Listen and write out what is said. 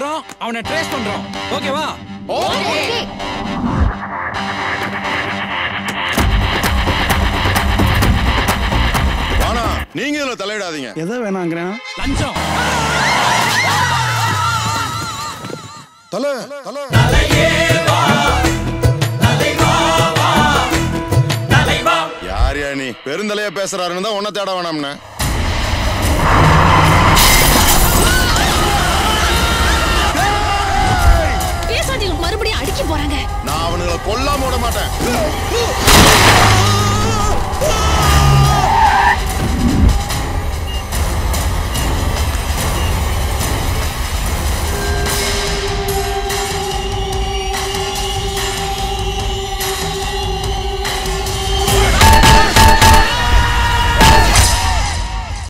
வரோம் அவனை ட்ரேஸ் பண்றோம். ஓகேவா? ஓகே. ஆனா நீங்க இதுல தலையிடாதீங்க. எதை வேணாங்கிறேன்? லஞ்சம். தலை தலை. யார் யா நீ? பெருந்தலையா பேசுறாருன்னு தான் உன்னை தேட வேணாம்னு. போறாங்க. நான் அவனுங்களை கொல்லாம விட மாட்டேன்.